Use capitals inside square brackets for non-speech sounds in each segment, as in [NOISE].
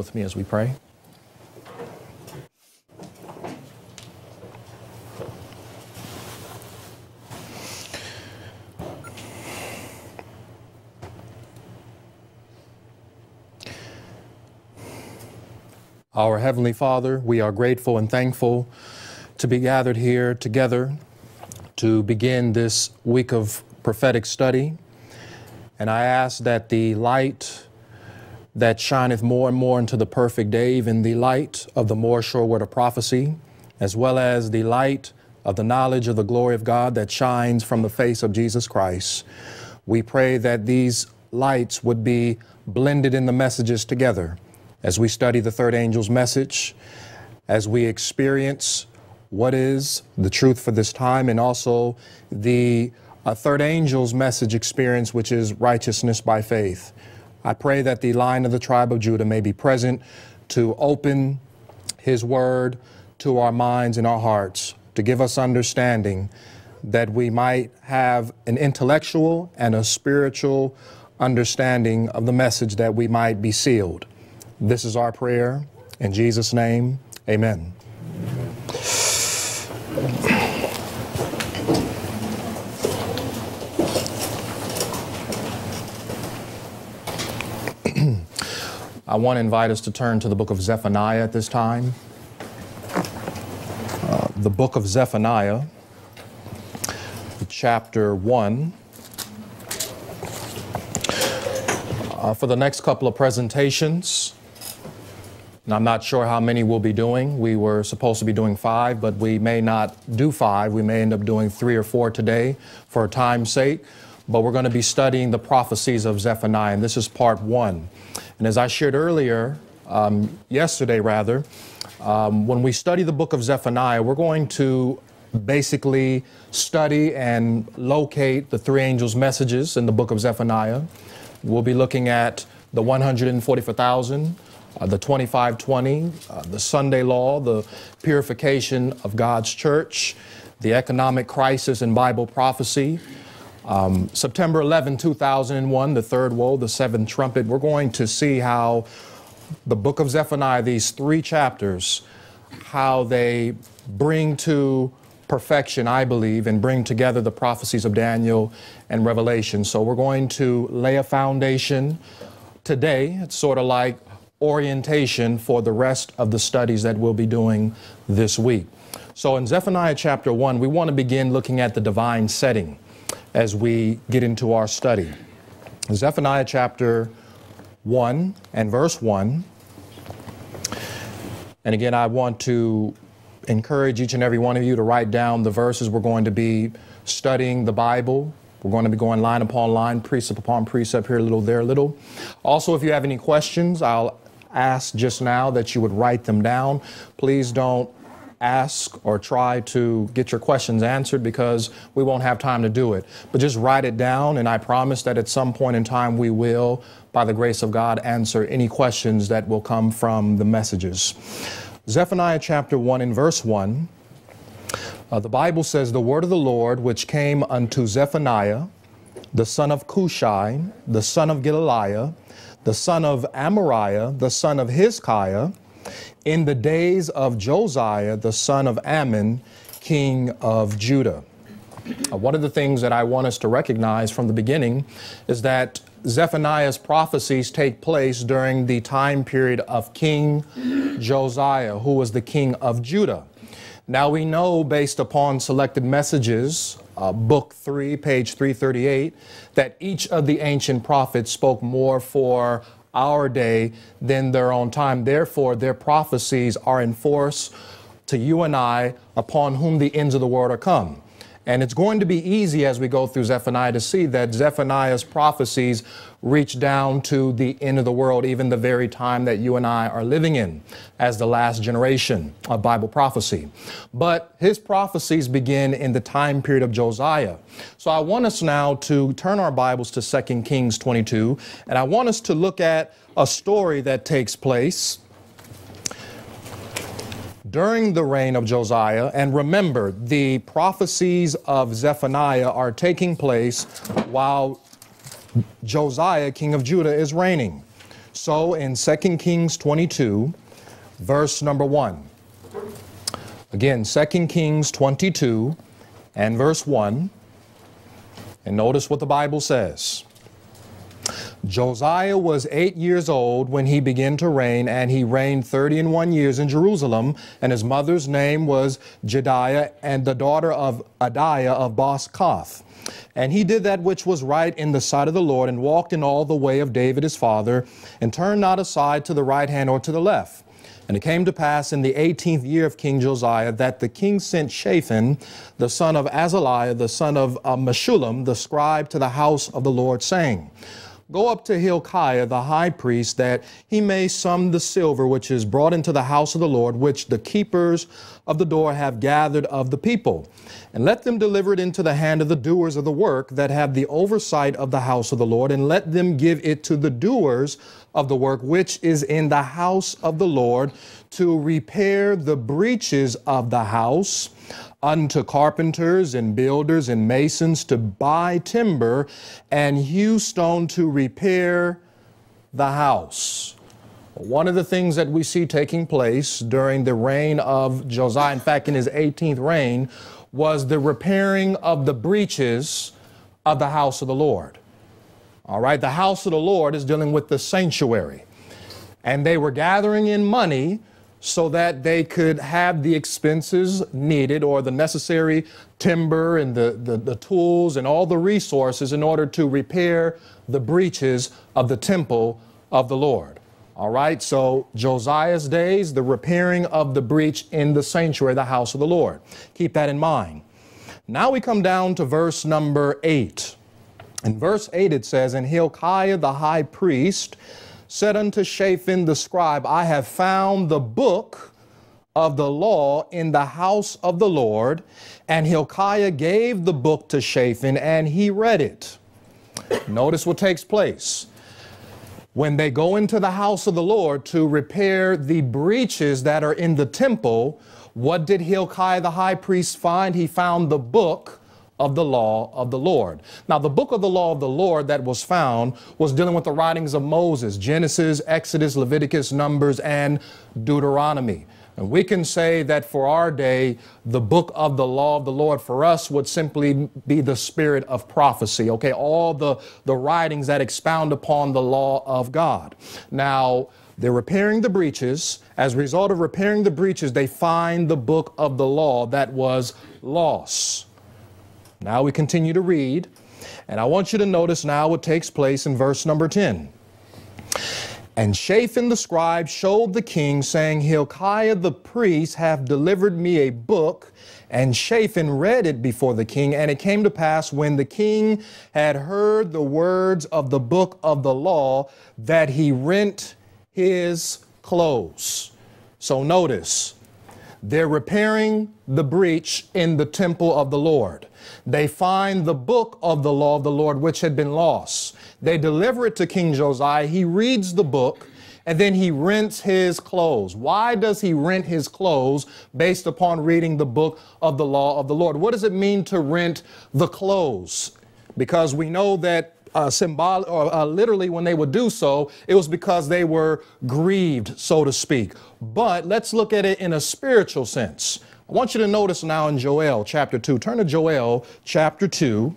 with me as we pray. Our Heavenly Father, we are grateful and thankful to be gathered here together to begin this week of prophetic study. And I ask that the light that shineth more and more into the perfect day, even the light of the more sure word of prophecy, as well as the light of the knowledge of the glory of God that shines from the face of Jesus Christ, we pray that these lights would be blended in the messages together as we study the third angel's message, as we experience what is the truth for this time, and also the uh, third angel's message experience, which is righteousness by faith. I pray that the Lion of the tribe of Judah may be present to open his word to our minds and our hearts, to give us understanding that we might have an intellectual and a spiritual understanding of the message that we might be sealed. This is our prayer. In Jesus' name, amen. I want to invite us to turn to the book of Zephaniah at this time. Uh, the book of Zephaniah, chapter 1. Uh, for the next couple of presentations, and I'm not sure how many we'll be doing. We were supposed to be doing five, but we may not do five. We may end up doing three or four today for time's sake. But we're going to be studying the prophecies of Zephaniah, and this is part one. And as I shared earlier, um, yesterday rather, um, when we study the book of Zephaniah, we're going to basically study and locate the three angels' messages in the book of Zephaniah. We'll be looking at the 144,000 uh, the 2520, uh, the Sunday law, the purification of God's church, the economic crisis and Bible prophecy. Um, September 11, 2001, the third woe, the seventh trumpet. We're going to see how the book of Zephaniah, these three chapters, how they bring to perfection, I believe, and bring together the prophecies of Daniel and Revelation. So we're going to lay a foundation today. It's sort of like orientation for the rest of the studies that we'll be doing this week. So in Zephaniah chapter 1, we want to begin looking at the divine setting as we get into our study. Zephaniah chapter 1 and verse 1. And again, I want to encourage each and every one of you to write down the verses we're going to be studying the Bible we're going to be going line upon line, precept upon precept, here a little, there a little. Also, if you have any questions, I'll asked just now that you would write them down. Please don't ask or try to get your questions answered because we won't have time to do it. But just write it down, and I promise that at some point in time we will, by the grace of God, answer any questions that will come from the messages. Zephaniah chapter 1 and verse 1. Uh, the Bible says, The word of the Lord which came unto Zephaniah, the son of Cushi, the son of Gedaliah, the son of Amariah, the son of Hizkiah, in the days of Josiah, the son of Amon, king of Judah. Uh, one of the things that I want us to recognize from the beginning is that Zephaniah's prophecies take place during the time period of King Josiah, who was the king of Judah. Now we know, based upon selected messages, uh, book 3, page 338, that each of the ancient prophets spoke more for our day than their own time. Therefore, their prophecies are in force to you and I upon whom the ends of the world are come. And it's going to be easy as we go through Zephaniah to see that Zephaniah's prophecies reach down to the end of the world, even the very time that you and I are living in as the last generation of Bible prophecy. But his prophecies begin in the time period of Josiah. So I want us now to turn our Bibles to 2 Kings 22, and I want us to look at a story that takes place during the reign of Josiah. And remember, the prophecies of Zephaniah are taking place while Josiah, king of Judah, is reigning. So in 2 Kings 22, verse number 1. Again, 2 Kings 22 and verse 1. And notice what the Bible says. Josiah was eight years old when he began to reign, and he reigned thirty and one years in Jerusalem. And his mother's name was Jedidah, and the daughter of Adiah of Boscath. And he did that which was right in the sight of the Lord, and walked in all the way of David his father, and turned not aside to the right hand or to the left. And it came to pass in the eighteenth year of King Josiah that the king sent Shaphan, the son of Azaliah, the son of uh, Meshullam, the scribe, to the house of the Lord, saying, Go up to Hilkiah the high priest, that he may sum the silver which is brought into the house of the Lord, which the keepers of the door have gathered of the people. And let them deliver it into the hand of the doers of the work that have the oversight of the house of the Lord, and let them give it to the doers of the work which is in the house of the Lord to repair the breaches of the house unto carpenters and builders and masons to buy timber and hew stone to repair the house. One of the things that we see taking place during the reign of Josiah, in fact, in his 18th reign, was the repairing of the breaches of the house of the Lord. All right, the house of the Lord is dealing with the sanctuary. And they were gathering in money so that they could have the expenses needed or the necessary timber and the, the, the, tools and all the resources in order to repair the breaches of the temple of the Lord. All right, so Josiah's days, the repairing of the breach in the sanctuary, the house of the Lord. Keep that in mind. Now we come down to verse number 8. In verse 8 it says, And Hilkiah the high priest said unto Shaphan the scribe, I have found the book of the law in the house of the Lord. And Hilkiah gave the book to Shaphan, and he read it. Notice what takes place. When they go into the house of the Lord to repair the breaches that are in the temple, what did Hilkiah the high priest find? He found the book of the law of the Lord. Now, the book of the law of the Lord that was found was dealing with the writings of Moses Genesis, Exodus, Leviticus, Numbers, and Deuteronomy. And we can say that for our day, the book of the law of the Lord for us would simply be the spirit of prophecy. Okay, all the, the writings that expound upon the law of God. Now, they're repairing the breaches. As a result of repairing the breaches, they find the book of the law that was lost. Now we continue to read, and I want you to notice now what takes place in verse number 10. And Shaphan the scribe showed the king, saying, Hilkiah the priest hath delivered me a book. And Shaphan read it before the king. And it came to pass when the king had heard the words of the book of the law that he rent his clothes. So notice, they're repairing the breach in the temple of the Lord. They find the book of the law of the Lord, which had been lost. They deliver it to King Josiah. He reads the book and then he rents his clothes. Why does he rent his clothes based upon reading the book of the law of the Lord? What does it mean to rent the clothes? Because we know that uh, symbol or uh, literally when they would do so, it was because they were grieved, so to speak. But let's look at it in a spiritual sense. I want you to notice now in Joel chapter 2. Turn to Joel chapter 2,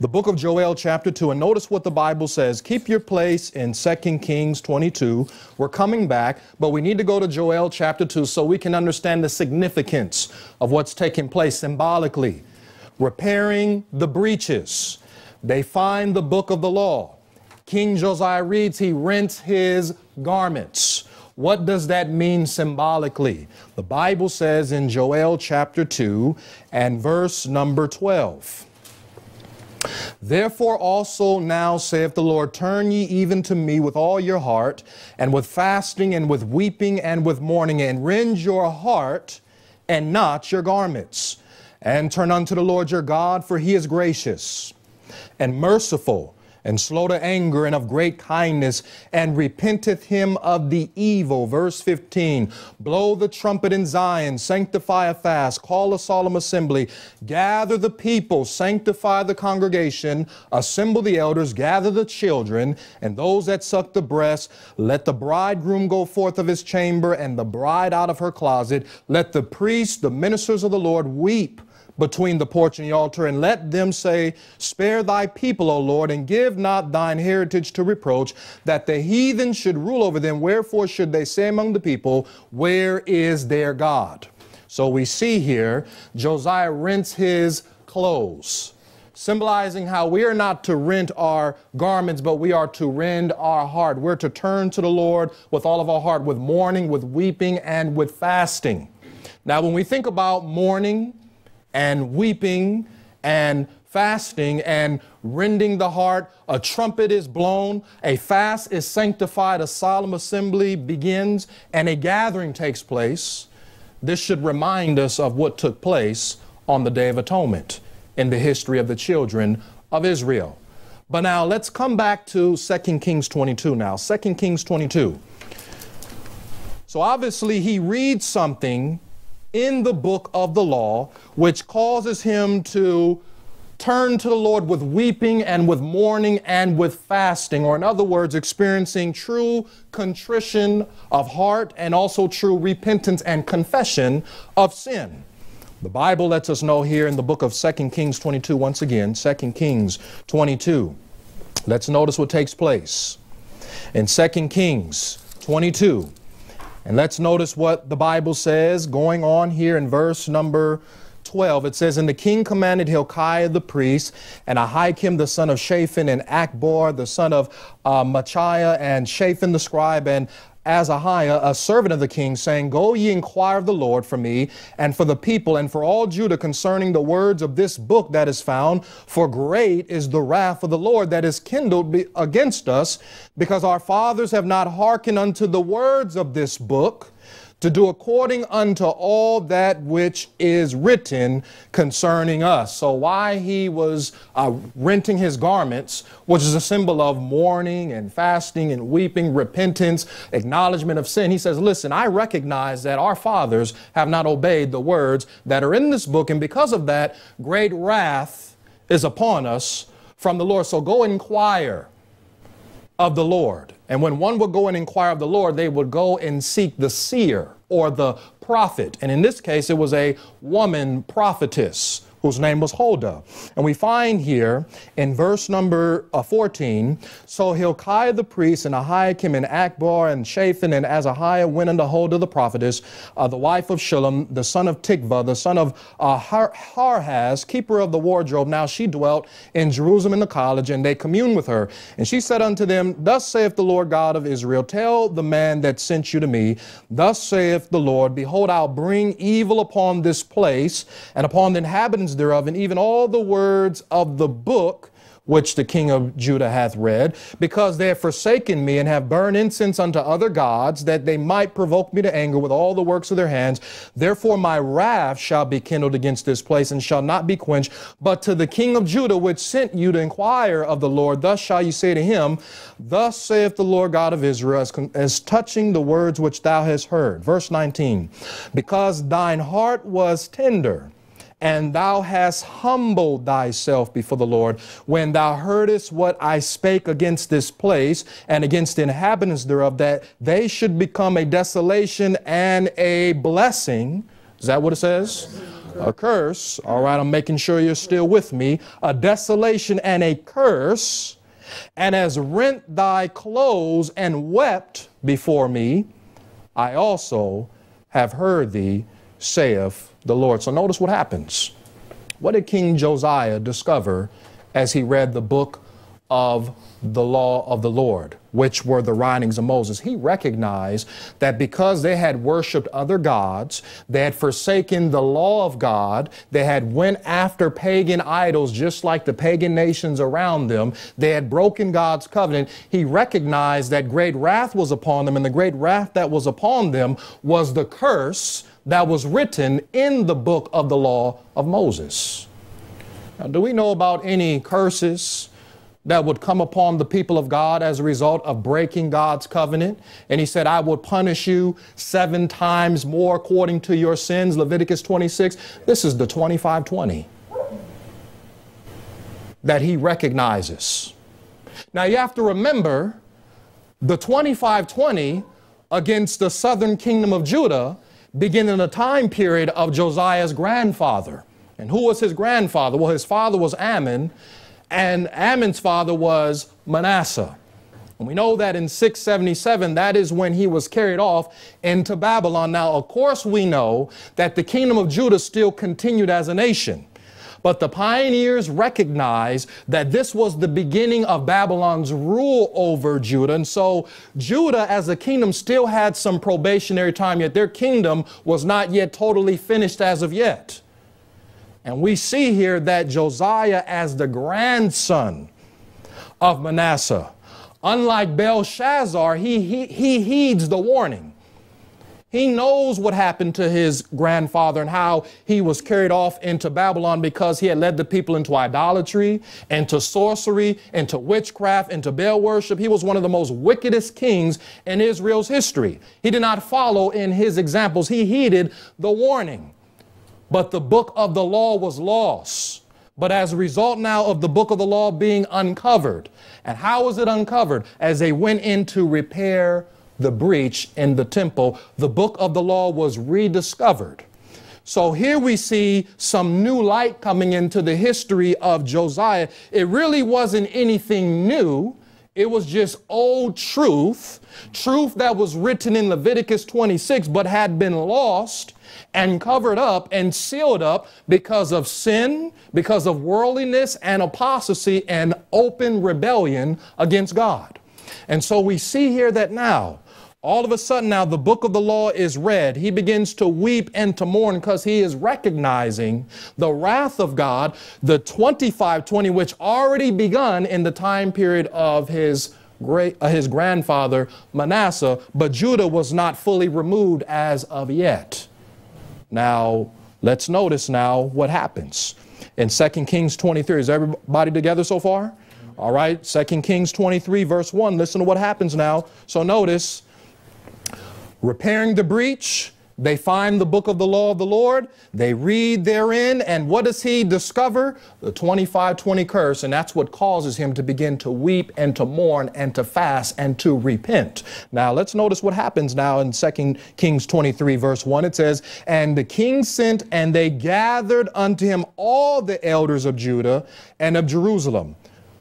the book of Joel chapter 2, and notice what the Bible says. Keep your place in 2 Kings 22. We're coming back, but we need to go to Joel chapter 2 so we can understand the significance of what's taking place symbolically. Repairing the breaches. They find the book of the law. King Josiah reads, he rents his garments. What does that mean symbolically? The Bible says in Joel chapter 2 and verse number 12. Therefore also now saith the Lord, turn ye even to me with all your heart, and with fasting, and with weeping, and with mourning, and rend your heart, and not your garments. And turn unto the Lord your God, for he is gracious and merciful, and slow to anger and of great kindness, and repenteth him of the evil. Verse 15 Blow the trumpet in Zion, sanctify a fast, call a solemn assembly, gather the people, sanctify the congregation, assemble the elders, gather the children, and those that suck the breast. Let the bridegroom go forth of his chamber, and the bride out of her closet. Let the priests, the ministers of the Lord, weep between the porch and the altar, and let them say, Spare thy people, O Lord, and give not thine heritage to reproach, that the heathen should rule over them. Wherefore should they say among the people, Where is their God? So we see here Josiah rents his clothes, symbolizing how we are not to rent our garments, but we are to rend our heart. We're to turn to the Lord with all of our heart, with mourning, with weeping, and with fasting. Now, when we think about mourning, and weeping and fasting and rending the heart. A trumpet is blown, a fast is sanctified, a solemn assembly begins, and a gathering takes place. This should remind us of what took place on the Day of Atonement in the history of the children of Israel. But now let's come back to 2 Kings 22 now. 2 Kings 22. So obviously he reads something in the book of the law, which causes him to turn to the Lord with weeping and with mourning and with fasting, or in other words, experiencing true contrition of heart and also true repentance and confession of sin. The Bible lets us know here in the book of 2 Kings 22, once again, 2 Kings 22. Let's notice what takes place. In 2 Kings 22, and let's notice what the Bible says going on here in verse number 12. It says, And the king commanded Hilkiah the priest, and Ahikam the son of Shaphan, and Achbor the son of uh, Machiah, and Shaphan the scribe, and Asahiah, a servant of the king, saying, Go ye inquire of the Lord for me and for the people and for all Judah concerning the words of this book that is found. For great is the wrath of the Lord that is kindled against us, because our fathers have not hearkened unto the words of this book to do according unto all that which is written concerning us. So, why he was uh, renting his garments, which is a symbol of mourning and fasting and weeping, repentance, acknowledgement of sin, he says, Listen, I recognize that our fathers have not obeyed the words that are in this book, and because of that, great wrath is upon us from the Lord. So, go inquire of the Lord. And when one would go and inquire of the Lord, they would go and seek the seer or the prophet. And in this case, it was a woman prophetess whose name was Huldah. And we find here in verse number uh, 14, so Hilkiah the priest and Ahikam and Achbor and Shaphan and Asahiah went unto Huldah the prophetess, uh, the wife of Shallum, the son of Tikvah, the son of uh, Har- Harhas, keeper of the wardrobe. Now she dwelt in Jerusalem in the college, and they communed with her. And she said unto them, Thus saith the Lord God of Israel, Tell the man that sent you to me, Thus saith the Lord, Behold, I'll bring evil upon this place and upon the inhabitants thereof, and even all the words of the book which the king of Judah hath read, because they have forsaken me and have burned incense unto other gods, that they might provoke me to anger with all the works of their hands. Therefore my wrath shall be kindled against this place and shall not be quenched. But to the king of Judah, which sent you to inquire of the Lord, thus shall you say to him, Thus saith the Lord God of Israel, as, as touching the words which thou hast heard. Verse 19, because thine heart was tender and thou hast humbled thyself before the Lord when thou heardest what I spake against this place and against the inhabitants thereof, that they should become a desolation and a blessing. Is that what it says? A curse. All right, I'm making sure you're still with me. A desolation and a curse, and has rent thy clothes and wept before me, I also have heard thee, saith the Lord. So notice what happens. What did King Josiah discover as he read the book of the law of the Lord, which were the writings of Moses? He recognized that because they had worshiped other gods, they had forsaken the law of God, they had went after pagan idols just like the pagan nations around them, they had broken God's covenant. He recognized that great wrath was upon them, and the great wrath that was upon them was the curse that was written in the book of the law of Moses. Now, do we know about any curses that would come upon the people of God as a result of breaking God's covenant. And he said, I will punish you seven times more according to your sins. Leviticus 26. This is the 2520 that he recognizes. Now you have to remember the 2520 against the southern kingdom of Judah begin in the time period of Josiah's grandfather. And who was his grandfather? Well, his father was Amon, and Amon's father was Manasseh. And we know that in 677, that is when he was carried off into Babylon. Now, of course, we know that the kingdom of Judah still continued as a nation. But the pioneers recognized that this was the beginning of Babylon's rule over Judah. And so Judah as a kingdom still had some probationary time, yet their kingdom was not yet totally finished as of yet. And we see here that Josiah, as the grandson of Manasseh, unlike Belshazzar, he, he, he heeds the warning. He knows what happened to his grandfather and how he was carried off into Babylon because he had led the people into idolatry, into sorcery, into witchcraft, into Baal worship. He was one of the most wickedest kings in Israel's history. He did not follow in his examples, he heeded the warning. But the book of the law was lost. But as a result now of the book of the law being uncovered, and how was it uncovered? As they went in to repair the breach in the temple, the book of the law was rediscovered. So here we see some new light coming into the history of Josiah. It really wasn't anything new. It was just old truth, truth that was written in Leviticus 26, but had been lost and covered up and sealed up because of sin, because of worldliness and apostasy and open rebellion against God. And so we see here that now all of a sudden, now the book of the law is read. He begins to weep and to mourn because he is recognizing the wrath of God, the 2520, which already begun in the time period of his great, uh, his grandfather Manasseh, but Judah was not fully removed as of yet. Now, let's notice now what happens. In 2 Kings 23, is everybody together so far? All right, 2 Kings 23, verse 1. Listen to what happens now. So notice repairing the breach. They find the book of the law of the Lord. They read therein. And what does he discover? The 2520 curse. And that's what causes him to begin to weep and to mourn and to fast and to repent. Now let's notice what happens now in 2 Kings 23, verse 1. It says, And the king sent, and they gathered unto him all the elders of Judah and of Jerusalem.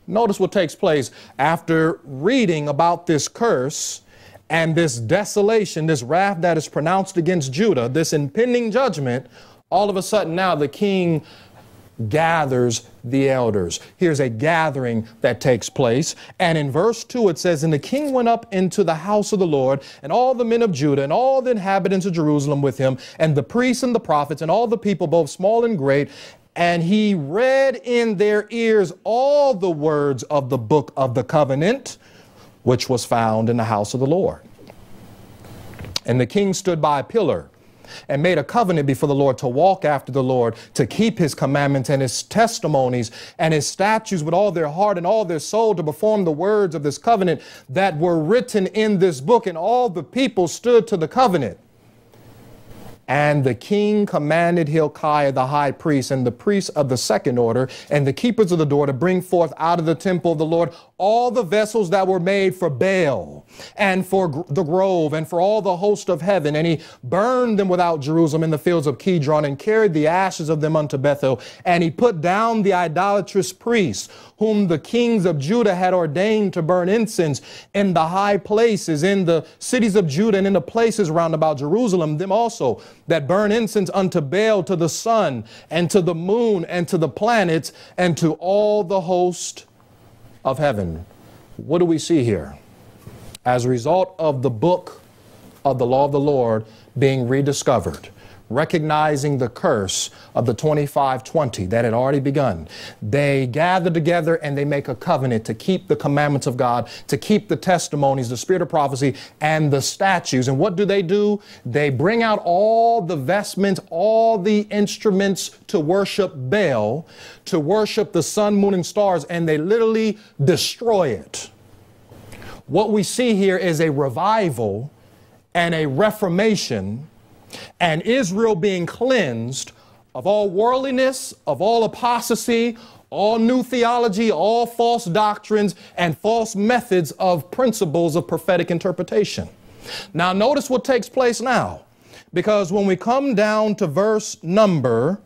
Notice what takes place after reading about this curse and this desolation, this wrath that is pronounced against Judah, this impending judgment, all of a sudden now the king gathers the elders. Here's a gathering that takes place. And in verse 2 it says, And the king went up into the house of the Lord, and all the men of Judah, and all the inhabitants of Jerusalem with him, and the priests and the prophets, and all the people, both small and great. And he read in their ears all the words of the book of the covenant which was found in the house of the Lord. And the king stood by a pillar and made a covenant before the Lord to walk after the Lord, to keep his commandments and his testimonies and his statutes with all their heart and all their soul, to perform the words of this covenant that were written in this book. And all the people stood to the covenant. And the king commanded Hilkiah the high priest and the priests of the second order and the keepers of the door to bring forth out of the temple of the Lord all the vessels that were made for Baal and for the grove and for all the host of heaven. And he burned them without Jerusalem in the fields of Kidron and carried the ashes of them unto Bethel. And he put down the idolatrous priests whom the kings of Judah had ordained to burn incense in the high places, in the cities of Judah and in the places round about Jerusalem, them also that burn incense unto Baal, to the sun, and to the moon, and to the planets, and to all the host of heaven. What do we see here? As a result of the book of the law of the Lord being rediscovered, recognizing the curse of the 2520 that had already begun, they gather together and they make a covenant to keep the commandments of God, to keep the testimonies, the spirit of prophecy, and the statutes. And what do they do? They bring out all the vestments, all the instruments to worship Baal, to worship the sun, moon, and stars, and they literally destroy it. What we see here is a revival and a reformation and Israel being cleansed of all worldliness, of all apostasy, all new theology, all false doctrines, and false methods of principles of prophetic interpretation. Now, notice what takes place now. Because when we come down to verse number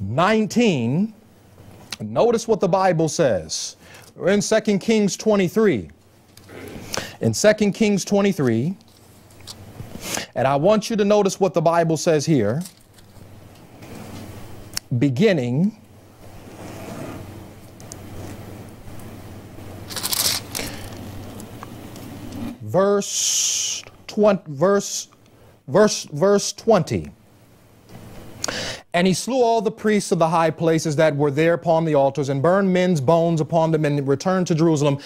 19, notice what the Bible says. We're in 2 Kings 23. In 2 Kings 23, and I want you to notice what the Bible says here, beginning verse 20, verse verse verse 20 and he slew all the priests of the high places that were there upon the altars and burned men's bones upon them and returned to Jerusalem.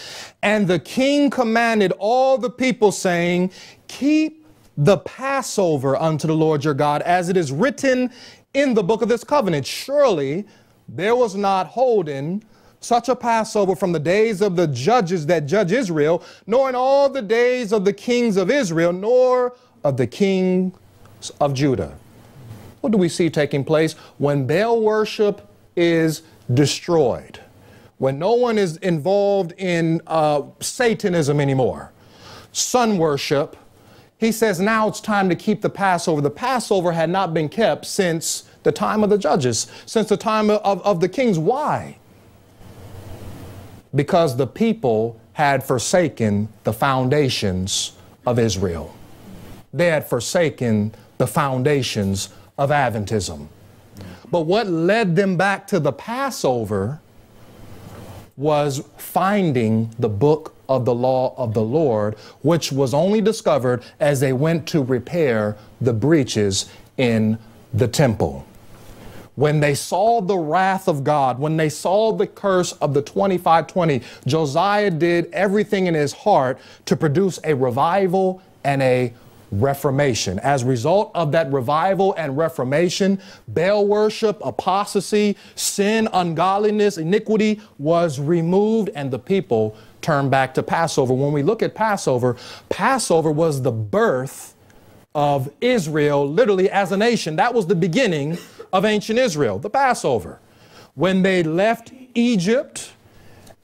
And the king commanded all the people, saying, Keep the Passover unto the Lord your God, as it is written in the book of this covenant. Surely there was not holden such a Passover from the days of the judges that judge Israel, nor in all the days of the kings of Israel, nor of the kings of Judah. What do we see taking place? When Baal worship is destroyed, when no one is involved in uh, Satanism anymore, sun worship, he says now it's time to keep the Passover. The Passover had not been kept since the time of the judges, since the time of, of the kings. Why? Because the people had forsaken the foundations of Israel. They had forsaken the foundations of Adventism. But what led them back to the Passover was finding the book of the law of the Lord, which was only discovered as they went to repair the breaches in the temple. When they saw the wrath of God, when they saw the curse of the 2520, Josiah did everything in his heart to produce a revival and a reformation. As a result of that revival and reformation, Baal worship, apostasy, sin, ungodliness, iniquity was removed and the people turned back to Passover. When we look at Passover, Passover was the birth of Israel literally as a nation. That was the beginning of ancient Israel, the Passover. When they left Egypt,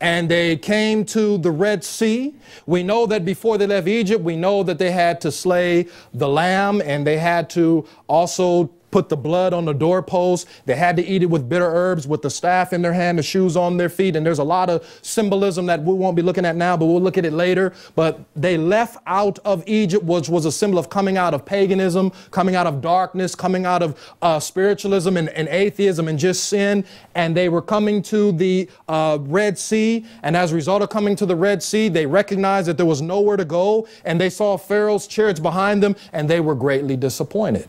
and they came to the Red Sea. We know that before they left Egypt, we know that they had to slay the lamb and they had to also put the blood on the doorpost. They had to eat it with bitter herbs, with the staff in their hand, the shoes on their feet. And there's a lot of symbolism that we won't be looking at now, but we'll look at it later. But they left out of Egypt, which was a symbol of coming out of paganism, coming out of darkness, coming out of uh, spiritualism and, and, atheism and just sin. And they were coming to the uh, Red Sea. And as a result of coming to the Red Sea, they recognized that there was nowhere to go. And they saw Pharaoh's chariots behind them, and they were greatly disappointed.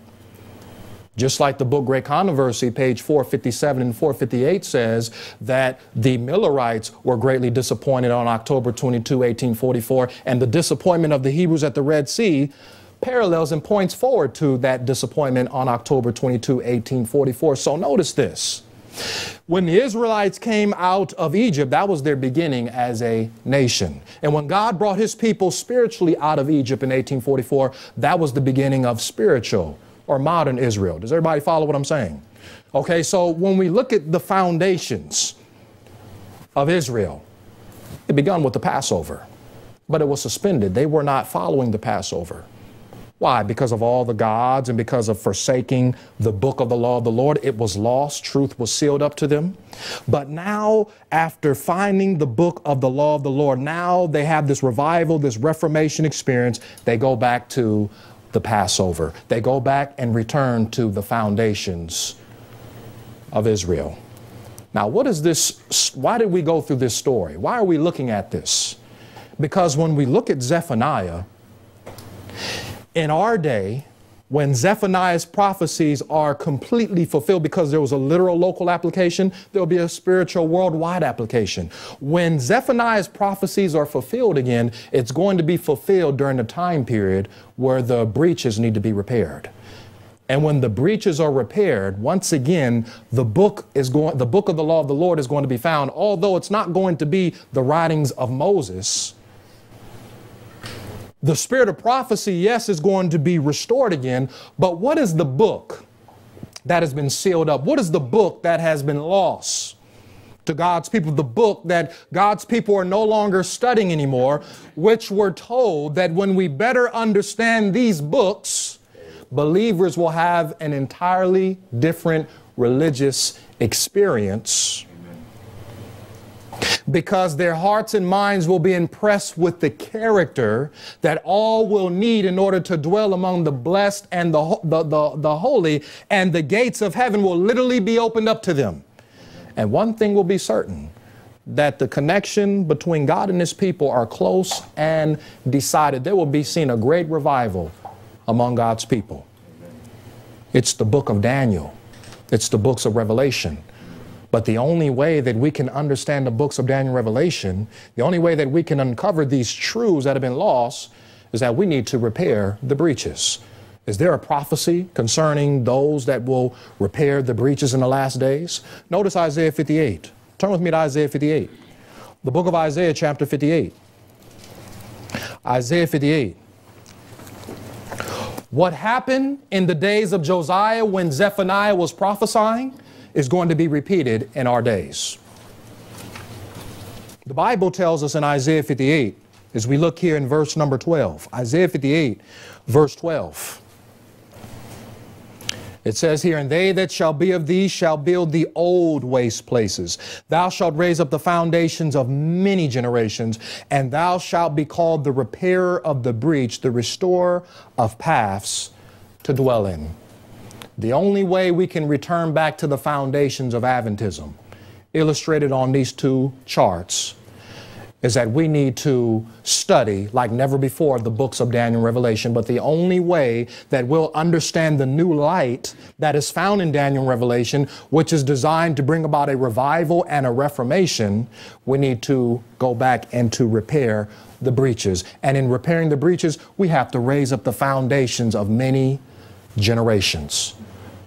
Just like the book Great Controversy, page 457 and 458 says that the Millerites were greatly disappointed on October 22, 1844, and the disappointment of the Hebrews at the Red Sea parallels and points forward to that disappointment on October 22, 1844. So notice this. When the Israelites came out of Egypt, that was their beginning as a nation. And when God brought his people spiritually out of Egypt in 1844, that was the beginning of spiritual or modern Israel. Does everybody follow what I'm saying? Okay, so when we look at the foundations of Israel, it began with the Passover, but it was suspended. They were not following the Passover. Why? Because of all the gods and because of forsaking the book of the law of the Lord, it was lost. Truth was sealed up to them. But now, after finding the book of the law of the Lord, now they have this revival, this reformation experience. They go back to the Passover. They go back and return to the foundations of Israel. Now, what is this? Why did we go through this story? Why are we looking at this? Because when we look at Zephaniah, in our day, when Zephaniah's prophecies are completely fulfilled because there was a literal local application, there'll be a spiritual worldwide application. When Zephaniah's prophecies are fulfilled again, it's going to be fulfilled during the time period where the breaches need to be repaired. And when the breaches are repaired, once again, the book is going, the book of the law of the Lord is going to be found, although it's not going to be the writings of Moses the spirit of prophecy, yes, is going to be restored again, but what is the book that has been sealed up? What is the book that has been lost? to God's people, the book that God's people are no longer studying anymore, which we're told that when we better understand these books, believers will have an entirely different religious experience because their hearts and minds will be impressed with the character that all will need in order to dwell among the blessed and the, the, the, the holy, and the gates of heaven will literally be opened up to them. And one thing will be certain that the connection between God and his people are close and decided. There will be seen a great revival among God's people. It's the book of Daniel. It's the books of Revelation. But the only way that we can understand the books of Daniel Revelation, the only way that we can uncover these truths that have been lost, is that we need to repair the breaches. Is there a prophecy concerning those that will repair the breaches in the last days? Notice Isaiah 58. Turn with me to Isaiah 58. The book of Isaiah, chapter 58. Isaiah 58. What happened in the days of Josiah when Zephaniah was prophesying is going to be repeated in our days. The Bible tells us in Isaiah 58, as we look here in verse number 12, Isaiah 58, verse 12. It says here, And they that shall be of thee shall build the old waste places. Thou shalt raise up the foundations of many generations, and thou shalt be called the repairer of the breach, the restorer of paths to dwell in. The only way we can return back to the foundations of Adventism, illustrated on these two charts, is that we need to study like never before the books of Daniel and Revelation. But the only way that we'll understand the new light that is found in Daniel and Revelation, which is designed to bring about a revival and a reformation, we need to go back and to repair the breaches. And in repairing the breaches, we have to raise up the foundations of many generations.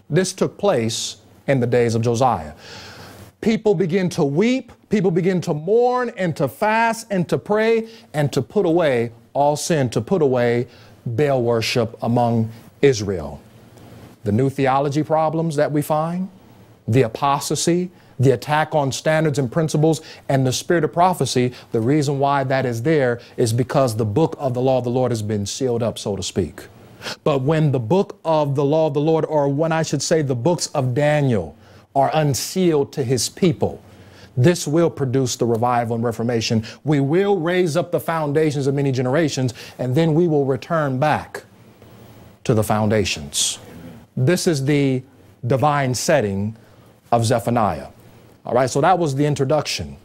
This took place in the days of Josiah. People begin to weep, people begin to mourn and to fast and to pray and to put away all sin, to put away Baal worship among Israel. The new theology problems that we find, the apostasy, the attack on standards and principles, and the spirit of prophecy, the reason why that is there is because the book of the law of the Lord has been sealed up, so to speak. But when the book of the law of the Lord, or when I should say the books of Daniel, are unsealed to his people, this will produce the revival and reformation. We will raise up the foundations of many generations, and then we will return back to the foundations. This is the divine setting of Zephaniah. All right, so that was the introduction.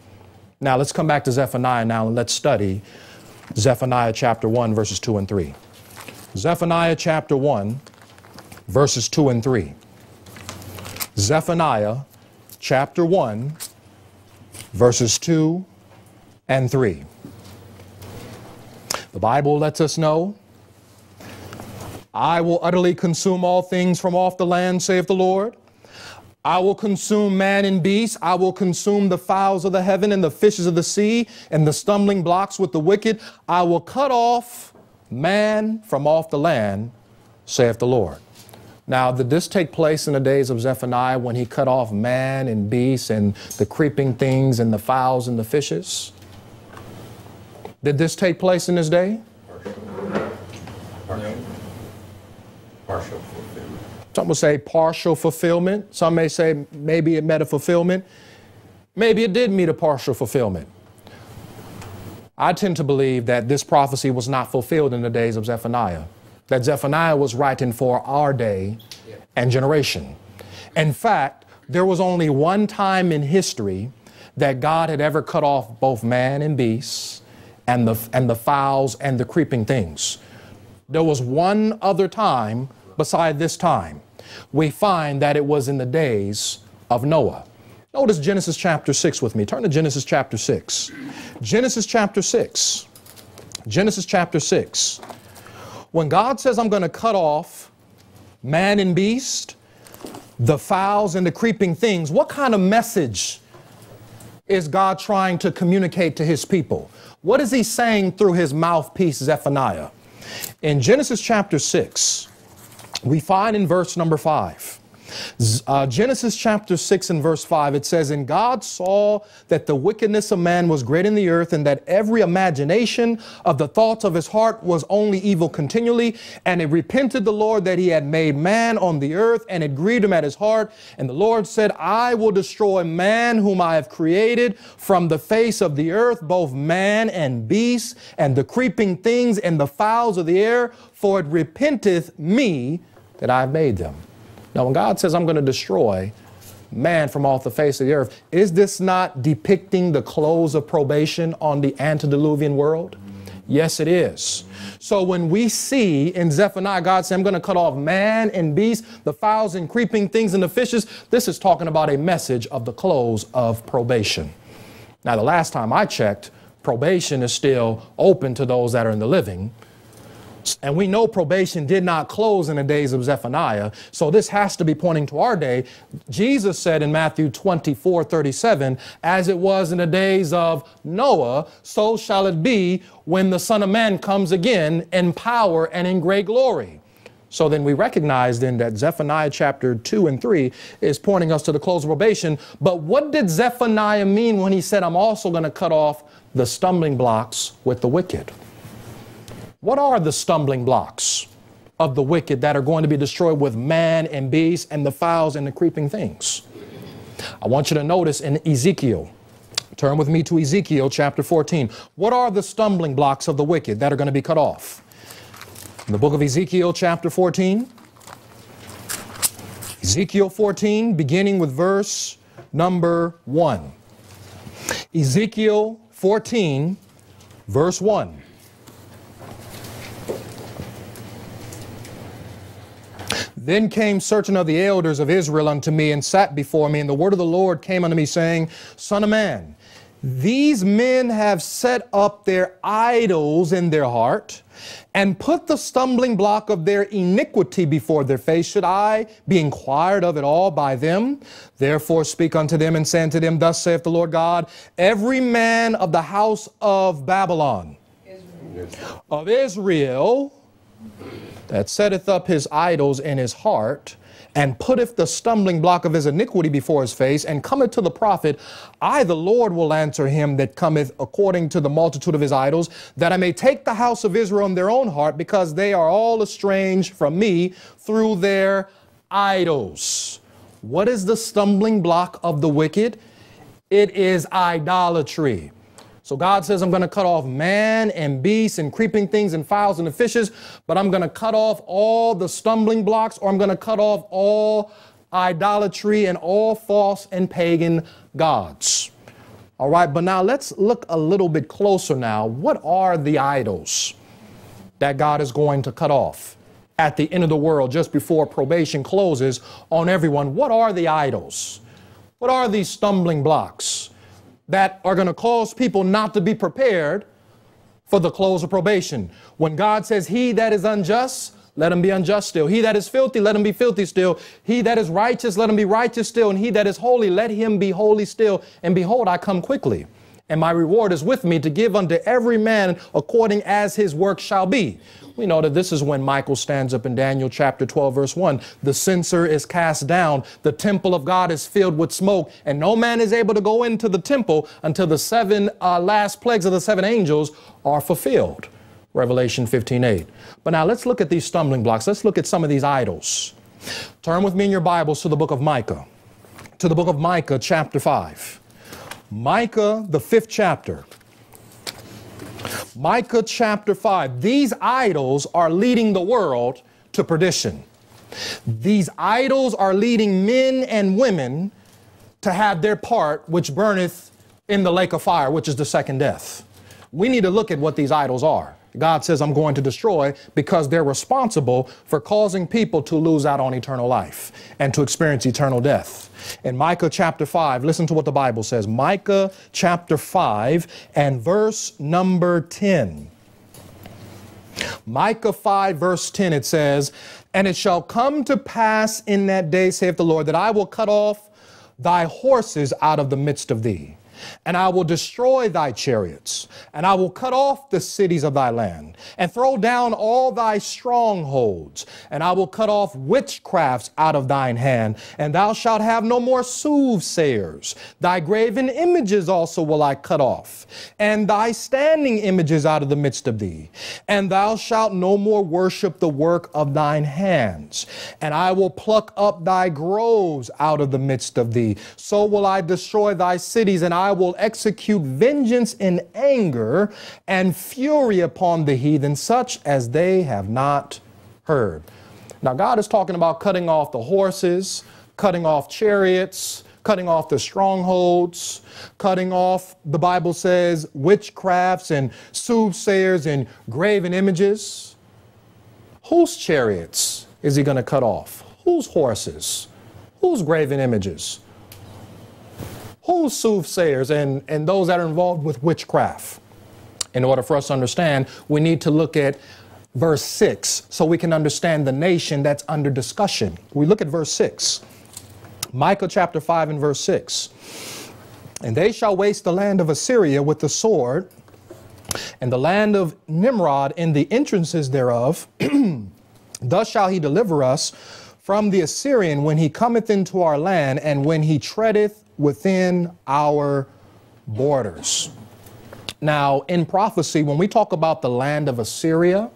Now let's come back to Zephaniah now and let's study Zephaniah chapter 1, verses 2 and 3. Zephaniah chapter 1, verses 2 and 3. Zephaniah chapter 1, verses 2 and 3. The Bible lets us know I will utterly consume all things from off the land, saith the Lord. I will consume man and beast. I will consume the fowls of the heaven and the fishes of the sea and the stumbling blocks with the wicked. I will cut off man from off the land, saith the Lord. Now, did this take place in the days of Zephaniah when he cut off man and beast and the creeping things and the fowls and the fishes? Did this take place in his day? Partial. Partial fulfillment. Some will say partial fulfillment. Some may say maybe it met a fulfillment. Maybe it did meet a partial fulfillment. I tend to believe that this prophecy was not fulfilled in the days of Zephaniah, that Zephaniah was writing for our day and generation. In fact, there was only one time in history that God had ever cut off both man and beasts and the, and the fowls and the creeping things. There was one other time beside this time, we find that it was in the days of Noah. Notice Genesis chapter 6 with me. Turn to Genesis chapter 6. Genesis chapter 6. Genesis chapter 6. When God says, I'm going to cut off man and beast, the fowls and the creeping things, what kind of message is God trying to communicate to his people? What is he saying through his mouthpiece, Zephaniah? In Genesis chapter 6, we find in verse number 5, uh, Genesis chapter 6 and verse 5, it says, And God saw that the wickedness of man was great in the earth, and that every imagination of the thoughts of his heart was only evil continually. And it repented the Lord that he had made man on the earth, and it grieved him at his heart. And the Lord said, I will destroy man whom I have created from the face of the earth, both man and beast, and the creeping things and the fowls of the air, for it repenteth me that I have made them. Now, when God says, I'm going to destroy man from off the face of the earth, is this not depicting the close of probation on the antediluvian world? Yes, it is. So when we see in Zephaniah, God saying, I'm going to cut off man and beast, the fowls and creeping things and the fishes, this is talking about a message of the close of probation. Now, the last time I checked, probation is still open to those that are in the living. And we know probation did not close in the days of Zephaniah. So this has to be pointing to our day. Jesus said in Matthew 24 37, as it was in the days of Noah, so shall it be when the Son of Man comes again in power and in great glory. So then we recognize then that Zephaniah chapter 2 and 3 is pointing us to the close of probation. But what did Zephaniah mean when he said, I'm also going to cut off the stumbling blocks with the wicked? What are the stumbling blocks of the wicked that are going to be destroyed with man and beast and the fowls and the creeping things? I want you to notice in Ezekiel, turn with me to Ezekiel chapter 14. What are the stumbling blocks of the wicked that are going to be cut off? In the book of Ezekiel chapter 14, Ezekiel 14, beginning with verse number 1. Ezekiel 14, verse 1. Then came certain of the elders of Israel unto me and sat before me, and the word of the Lord came unto me, saying, Son of man, these men have set up their idols in their heart and put the stumbling block of their iniquity before their face. Should I be inquired of it all by them? Therefore speak unto them and say unto them, Thus saith the Lord God, every man of the house of Babylon, Israel. of Israel, that setteth up his idols in his heart, and putteth the stumbling block of his iniquity before his face, and cometh to the prophet, I, the Lord, will answer him that cometh according to the multitude of his idols, that I may take the house of Israel in their own heart, because they are all estranged from me through their idols. What is the stumbling block of the wicked? It is idolatry. So God says, I'm going to cut off man and beasts and creeping things and fowls and the fishes, but I'm going to cut off all the stumbling blocks or I'm going to cut off all idolatry and all false and pagan gods. All right, but now let's look a little bit closer now. What are the idols that God is going to cut off at the end of the world just before probation closes on everyone? What are the idols? What are these stumbling blocks? That are going to cause people not to be prepared for the close of probation. When God says, He that is unjust, let him be unjust still. He that is filthy, let him be filthy still. He that is righteous, let him be righteous still. And he that is holy, let him be holy still. And behold, I come quickly, and my reward is with me to give unto every man according as his work shall be. We know that this is when Michael stands up in Daniel chapter 12, verse 1. The censer is cast down, the temple of God is filled with smoke, and no man is able to go into the temple until the seven uh, last plagues of the seven angels are fulfilled. Revelation 15, 8. But now let's look at these stumbling blocks. Let's look at some of these idols. Turn with me in your Bibles to the book of Micah, to the book of Micah, chapter 5. Micah, the fifth chapter. Micah chapter 5. These idols are leading the world to perdition. These idols are leading men and women to have their part, which burneth in the lake of fire, which is the second death. We need to look at what these idols are. God says, I'm going to destroy because they're responsible for causing people to lose out on eternal life and to experience eternal death. In Micah chapter 5, listen to what the Bible says Micah chapter 5 and verse number 10. Micah 5, verse 10, it says, And it shall come to pass in that day, saith the Lord, that I will cut off thy horses out of the midst of thee and I will destroy thy chariots, and I will cut off the cities of thy land, and throw down all thy strongholds, and I will cut off witchcrafts out of thine hand, and thou shalt have no more soothsayers. Thy graven images also will I cut off, and thy standing images out of the midst of thee, and thou shalt no more worship the work of thine hands, and I will pluck up thy groves out of the midst of thee. So will I destroy thy cities, and I I will execute vengeance in anger and fury upon the heathen, such as they have not heard. Now, God is talking about cutting off the horses, cutting off chariots, cutting off the strongholds, cutting off, the Bible says, witchcrafts and soothsayers and graven images. Whose chariots is he going to cut off? Whose horses? Whose graven images? Soothsayers and, and those that are involved with witchcraft? In order for us to understand, we need to look at verse 6 so we can understand the nation that's under discussion. We look at verse 6. Micah chapter 5 and verse 6. And they shall waste the land of Assyria with the sword, and the land of Nimrod in the entrances thereof. [CLEARS THROAT] Thus shall he deliver us from the Assyrian when he cometh into our land, and when he treadeth within our borders. Now, in prophecy, when we talk about the land of Assyria,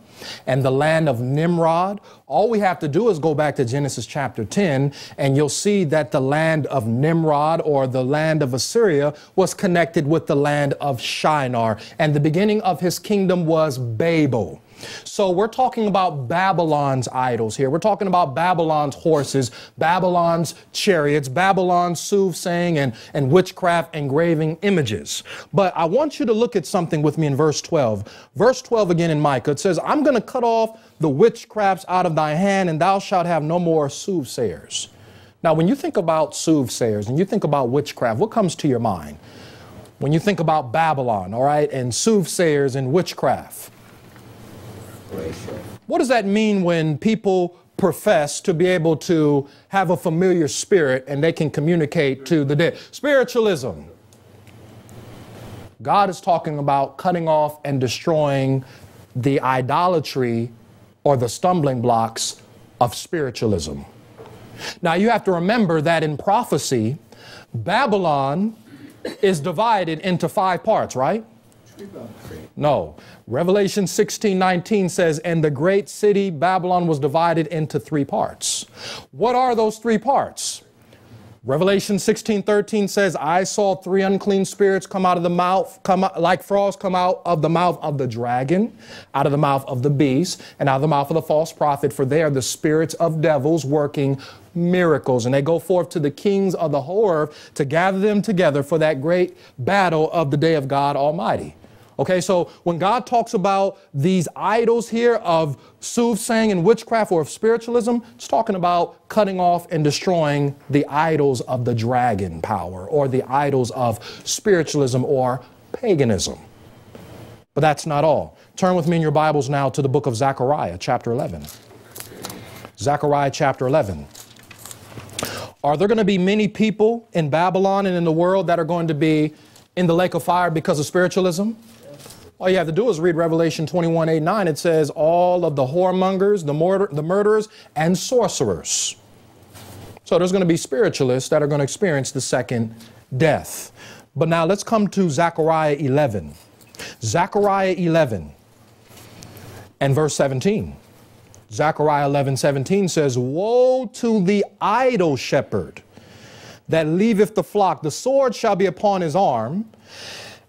and the land of Nimrod, all we have to do is go back to Genesis chapter 10, and you'll see that the land of Nimrod or the land of Assyria was connected with the land of Shinar, and the beginning of his kingdom was Babel. So we're talking about Babylon's idols here. We're talking about Babylon's horses, Babylon's chariots, Babylon's soothsaying and, and witchcraft engraving images. But I want you to look at something with me in verse 12. Verse 12 again in Micah, it says, I'm going to cut off the witchcrafts out of thy hand, and thou shalt have no more soothsayers. Now, when you think about soothsayers and you think about witchcraft, what comes to your mind? When you think about Babylon, all right, and soothsayers and witchcraft, what does that mean when people profess to be able to have a familiar spirit and they can communicate to the dead? Spiritualism. God is talking about cutting off and destroying the idolatry or the stumbling blocks of spiritualism. Now, you have to remember that in prophecy, Babylon is divided into five parts, right? No. Revelation 16 19 says, And the great city Babylon was divided into three parts. What are those three parts? Revelation 16 13 says, I saw three unclean spirits come out of the mouth, come like frogs come out of the mouth of the dragon, out of the mouth of the beast, and out of the mouth of the false prophet, for they are the spirits of devils working miracles. And they go forth to the kings of the whole earth to gather them together for that great battle of the day of God Almighty. Okay, so when God talks about these idols here of soothsaying and witchcraft or of spiritualism, it's talking about cutting off and destroying the idols of the dragon power or the idols of spiritualism or paganism. But that's not all. Turn with me in your Bibles now to the book of Zechariah, chapter 11. Zechariah, chapter 11. Are there going to be many people in Babylon and in the world that are going to be in the lake of fire because of spiritualism? All you have to do is read Revelation 21 8 9. It says, All of the whoremongers, the, murder, the murderers, and sorcerers. So there's going to be spiritualists that are going to experience the second death. But now let's come to Zechariah 11. Zechariah 11 and verse 17. Zechariah 11 17 says, Woe to the idol shepherd that leaveth the flock, the sword shall be upon his arm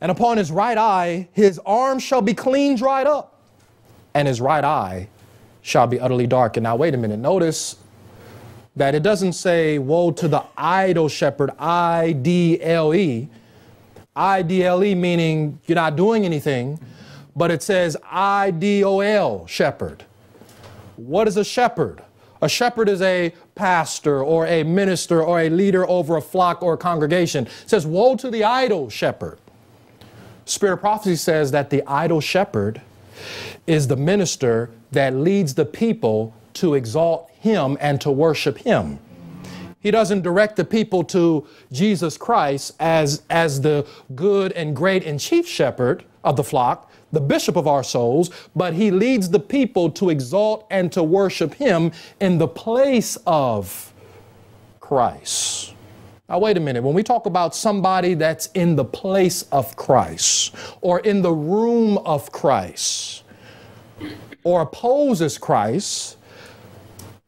and upon his right eye his arm shall be clean dried up, and his right eye shall be utterly darkened. Now, wait a minute. Notice that it doesn't say, Woe to the idol shepherd, I D L E. I D L E meaning you're not doing anything. but it says I D O L, shepherd. What is a shepherd? A shepherd is a pastor or a minister or a leader over a flock or a congregation. It says, Woe to the idol shepherd. Spirit of prophecy says that the idol shepherd is the minister that leads the people to exalt him and to worship him. He doesn't direct the people to Jesus Christ as, as the good and great and chief shepherd of the flock, the bishop of our souls, but he leads the people to exalt and to worship him in the place of Christ. Now, wait a minute. When we talk about somebody that's in the place of Christ or in the room of Christ or opposes Christ,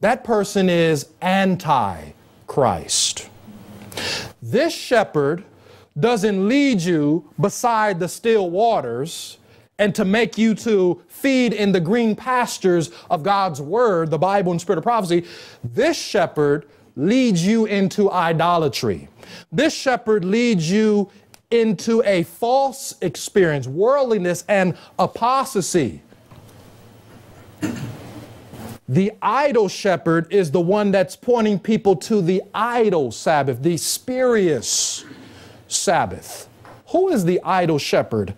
that person is anti Christ. This shepherd doesn't lead you beside the still waters and to make you to feed in the green pastures of God's word, the Bible and spirit of prophecy. This shepherd leads you into idolatry. This shepherd leads you into a false experience, worldliness and apostasy. The idol shepherd is the one that's pointing people to the idol Sabbath, the spurious Sabbath. Who is the idol shepherd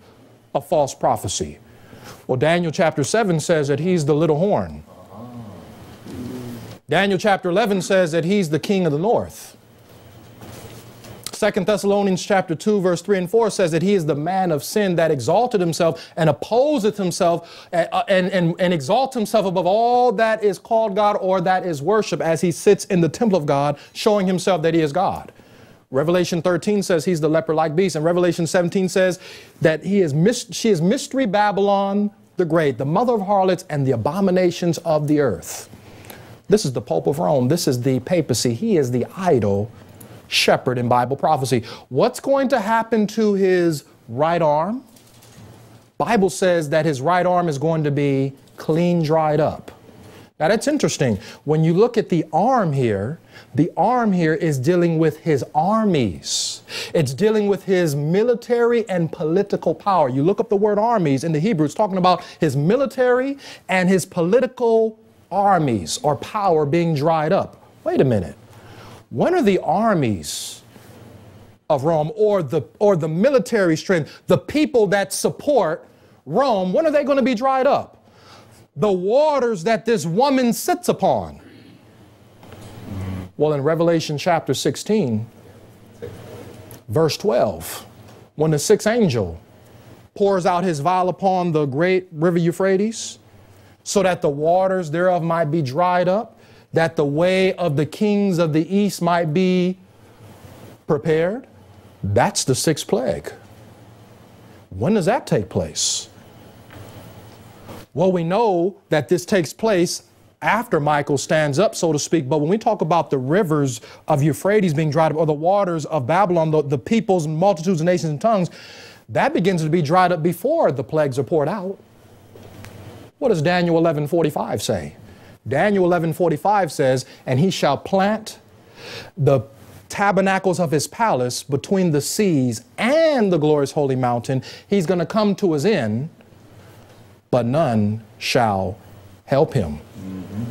of false prophecy? Well, Daniel chapter 7 says that he's the little horn. Daniel chapter 11 says that he's the king of the north. Second Thessalonians chapter 2 verse 3 and 4 says that he is the man of sin that exalted himself and opposeth himself and, uh, and, and, and exalts himself above all that is called God or that is worship as he sits in the temple of God showing himself that he is God. Revelation 13 says he's the leopard-like beast and Revelation 17 says that he is she is mystery Babylon the great, the mother of harlots and the abominations of the earth. This is the Pope of Rome. This is the papacy. He is the idol shepherd in Bible prophecy. What's going to happen to his right arm? Bible says that his right arm is going to be clean dried up. Now that's interesting. When you look at the arm here, the arm here is dealing with his armies. It's dealing with his military and political power. You look up the word armies in the Hebrew, it's talking about his military and his political armies or power being dried up. Wait a minute. When are the armies of Rome or the, or the military strength, the people that support Rome, when are they going to be dried up? The waters that this woman sits upon. Well, in Revelation chapter 16, verse 12, when the sixth angel pours out his vial upon the great river Euphrates, so that the waters thereof might be dried up, that the way of the kings of the east might be prepared. That's the sixth plague. When does that take place? Well, we know that this takes place after Michael stands up, so to speak. But when we talk about the rivers of Euphrates being dried up, or the waters of Babylon, the, the peoples, multitudes, nations, and tongues, that begins to be dried up before the plagues are poured out. What does Daniel 11:45 say? Daniel 11:45 says, "And he shall plant the tabernacles of his palace between the seas and the glorious holy mountain. He's going to come to his end, but none shall help him." Mm-hmm.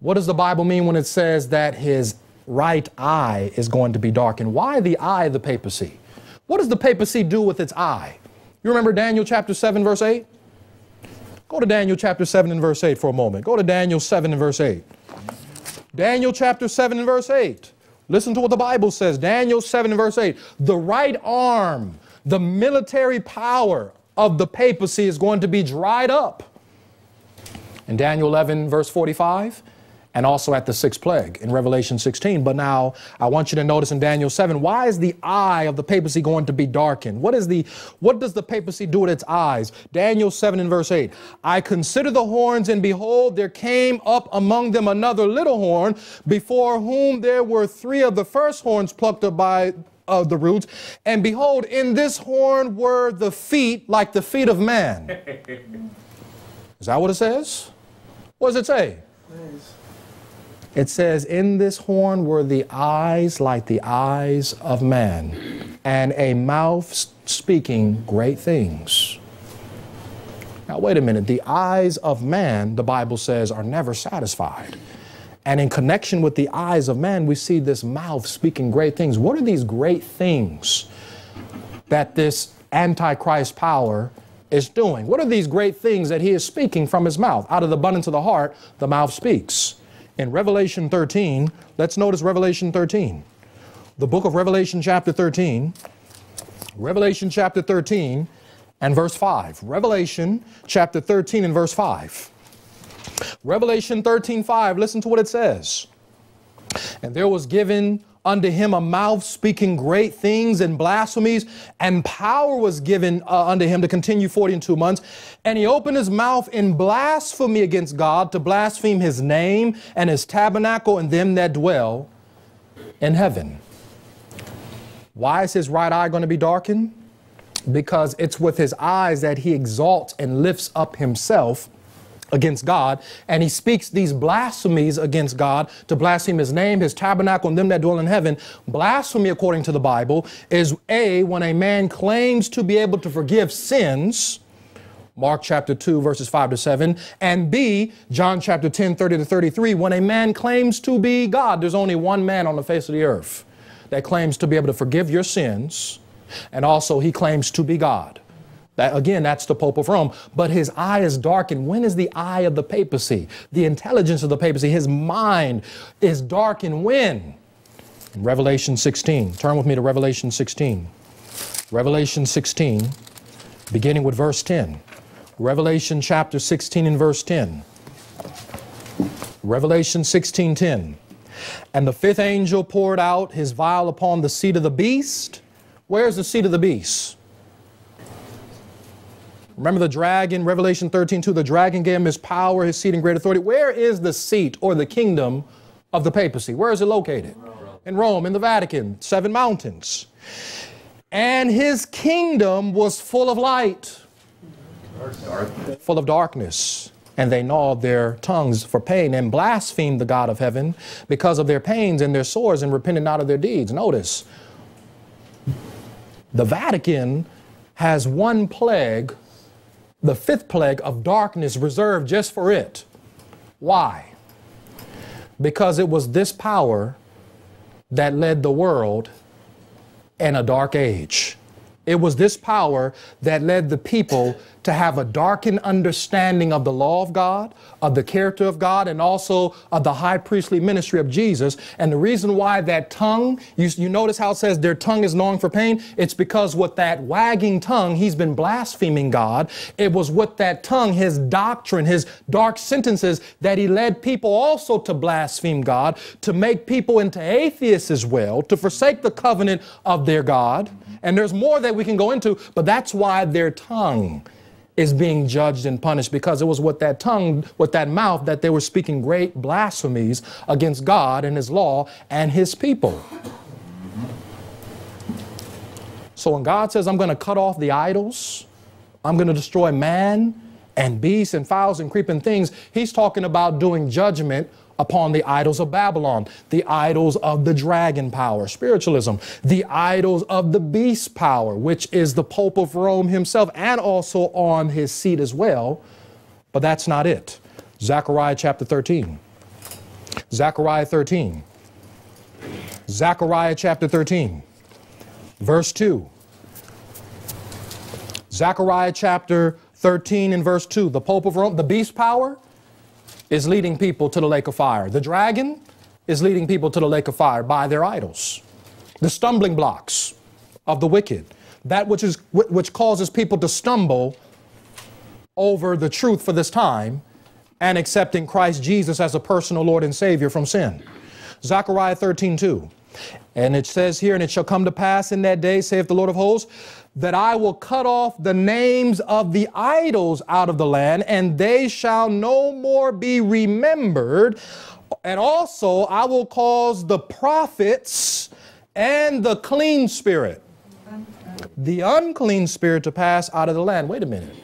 What does the Bible mean when it says that his right eye is going to be darkened? Why the eye of the papacy? What does the papacy do with its eye? You remember Daniel chapter 7 verse 8? Go to Daniel chapter 7 and verse 8 for a moment. Go to Daniel 7 and verse 8. Daniel chapter 7 and verse 8. Listen to what the Bible says. Daniel 7 and verse 8. The right arm, the military power of the papacy is going to be dried up. In Daniel 11 verse 45, and also at the sixth plague in Revelation 16. But now I want you to notice in Daniel 7, why is the eye of the papacy going to be darkened? What is the what does the papacy do with its eyes? Daniel 7 and verse 8. I consider the horns, and behold, there came up among them another little horn, before whom there were three of the first horns plucked up by of the roots. And behold, in this horn were the feet like the feet of man. [LAUGHS] Is that what it says? What does it say? Nice. It says, In this horn were the eyes like the eyes of man, and a mouth speaking great things. Now, wait a minute. The eyes of man, the Bible says, are never satisfied. And in connection with the eyes of man, we see this mouth speaking great things. What are these great things that this Antichrist power is doing? What are these great things that he is speaking from his mouth? Out of the abundance of the heart, the mouth speaks. In Revelation 13, let's notice Revelation 13. The book of Revelation, chapter 13. Revelation chapter 13 and verse 5. Revelation chapter 13 and verse 5. Revelation 13, 5, listen to what it says. And there was given unto him a mouth speaking great things and blasphemies, and power was given uh, unto him to continue forty and two months. And he opened his mouth in blasphemy against God to blaspheme his name and his tabernacle and them that dwell in heaven. Why is his right eye going to be darkened? Because it's with his eyes that he exalts and lifts up himself against God, and he speaks these blasphemies against God to blaspheme his name, his tabernacle, and them that dwell in heaven. Blasphemy, according to the Bible, is A, when a man claims to be able to forgive sins. Mark chapter 2, verses 5 to 7. And B, John chapter 10, 30 to 33, when a man claims to be God. There's only one man on the face of the earth that claims to be able to forgive your sins, and also he claims to be God. That, again, that's the Pope of Rome. But his eye is darkened. When is the eye of the papacy? The intelligence of the papacy. His mind is darkened when? In Revelation 16. Turn with me to Revelation 16. Revelation 16, beginning with verse 10. Revelation chapter 16 and verse 10. Revelation 16, 10. And the fifth angel poured out his vial upon the seat of the beast. Where's the seat of the beast? Remember the dragon, Revelation 13, 2, the dragon gave him his power, his seat, and great authority. Where is the seat or the kingdom of the papacy? Where is it located? In Rome, in the Vatican, seven mountains. And his kingdom was full of light, full of darkness. And they gnawed their tongues for pain and blasphemed the God of heaven because of their pains and their sores and repented not of their deeds. Notice, the Vatican has one plague the fifth plague of darkness reserved just for it. Why? Because it was this power that led the world in a dark age. It was this power that led the people to have a darkened understanding of the law of God, of the character of God, and also of the high priestly ministry of Jesus. And the reason why that tongue, you, you notice how it says their tongue is gnawing for pain? It's because with that wagging tongue, he's been blaspheming God. It was with that tongue, his doctrine, his dark sentences, that he led people also to blaspheme God, to make people into atheists as well, to forsake the covenant of their God. And there's more that we can go into, but that's why their tongue is being judged and punished because it was with that tongue, with that mouth, that they were speaking great blasphemies against God and His law and His people. So when God says, I'm going to cut off the idols, I'm going to destroy man and beasts and fowls and creeping things, He's talking about doing judgment upon the idols of Babylon, the idols of the dragon power, spiritualism, the idols of the beast power, which is the Pope of Rome himself, and also on his seat as well. But that's not it. Zechariah chapter 13. Zechariah 13. Zechariah chapter 13, verse 2. Zechariah chapter 13 and verse 2. The Pope of Rome, the beast power, is leading people to the lake of fire. The dragon is leading people to the lake of fire by their idols. The stumbling blocks of the wicked, that which, is, which causes people to stumble over the truth for this time and accepting Christ Jesus as a personal Lord and Savior from sin. Zechariah 13, 2. And it says here, and it shall come to pass in that day, saith the Lord of hosts, that I will cut off the names of the idols out of the land, and they shall no more be remembered. And also, I will cause the prophets and the clean spirit, the unclean spirit to pass out of the land. Wait a minute.